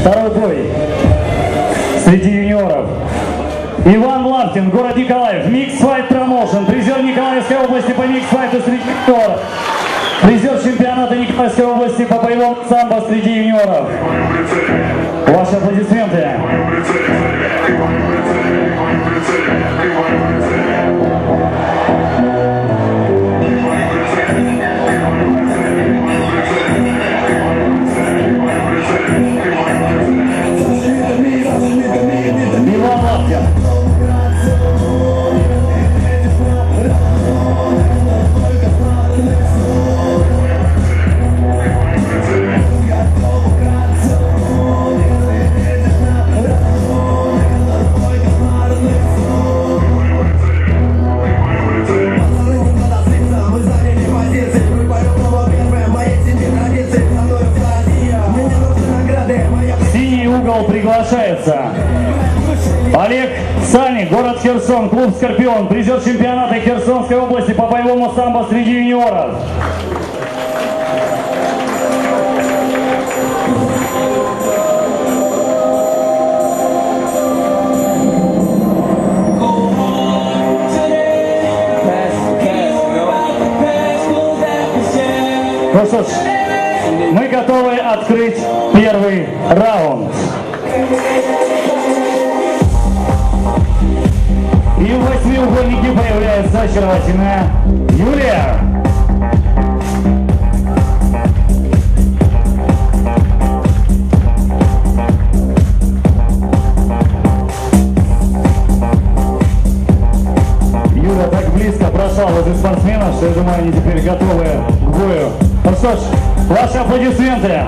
Второй бой среди юниоров. Иван Лавтин, город Николаев, Mix Fight Promotion, призер Николаевской области по Mix Fight среди юниоров. Призер чемпионата Николаевской области по боевому самбо среди юниоров. Ваши аплодисменты. Приглашается Олег Сальник, город Херсон, клуб «Скорпион», призер чемпионата Херсонской области по боевому самбо среди юниоров. Ну что ж, мы готовы открыть первый раунд. И в восьмиугольнике появляется очаровательная Юлия. Юля так близко прошла возле спортсменов, что я думаю, они теперь готовы к бою. Ну что ж, ваши аплодисменты.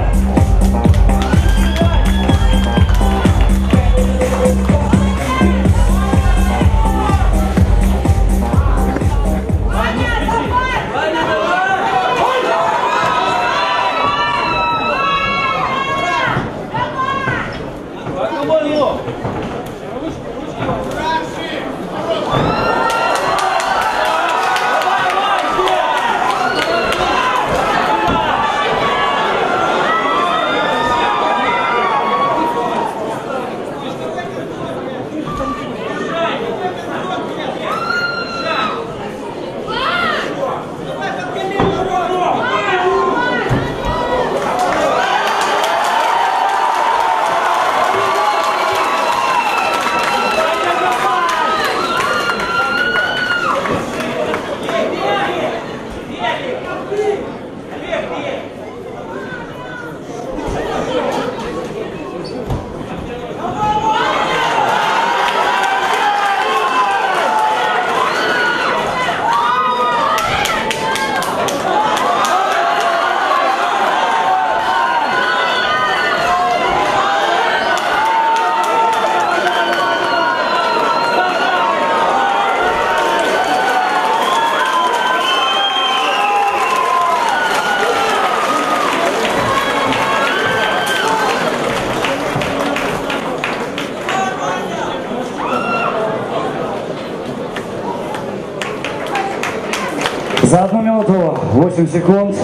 За одну минуту 8 секунд.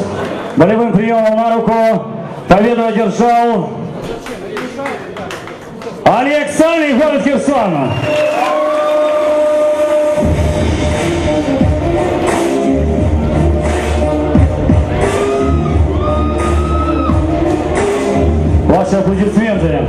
Болевым приемом на руку победу одержал Олег Сальный, город Херсон. Ваши аплодисменты.